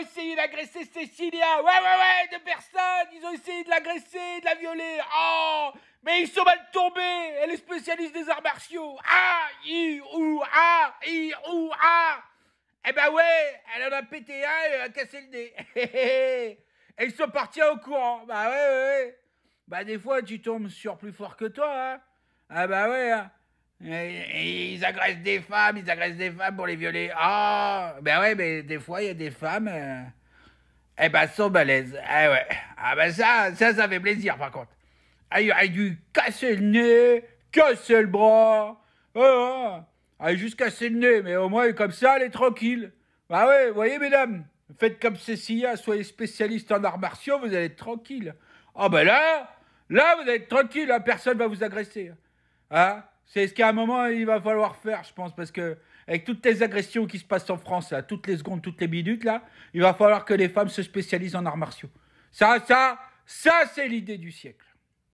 essayé d'agresser Cécilia. Ouais, ouais, ouais, deux personnes. Ils ont essayé de l'agresser, de la violer. Oh, mais ils sont mal tombés. Elle est spécialiste des arts martiaux. Ah, i, ou, ah, i, ou, ah. Eh ben ouais, elle en a pété un et elle a cassé le nez. et ils sont partis au courant. Bah ouais, ouais, ouais. Bah des fois, tu tombes sur plus fort que toi. Hein. Ah bah ouais. Hein. Ils agressent des femmes, ils agressent des femmes pour les violer. Ah, ben ouais, mais des fois, il y a des femmes. euh, eh ben, sont balèzes. Ah ouais. Ah ben ça, ça, ça fait plaisir par contre. Ah, il aurait dû casser le nez, casser le bras. Ah, ah. Ah, juste casser le nez, mais au moins, comme ça, elle est tranquille. Bah ouais, voyez, mesdames, faites comme Cécilia, soyez spécialiste en arts martiaux, vous allez être tranquille. Ah ben là, là, vous allez être tranquille, hein, personne va vous agresser. Hein? C'est ce qu'à un moment, il va falloir faire, je pense, parce que avec toutes les agressions qui se passent en France, là, toutes les secondes, toutes les minutes, là, il va falloir que les femmes se spécialisent en arts martiaux. Ça, ça, ça, c'est l'idée du siècle.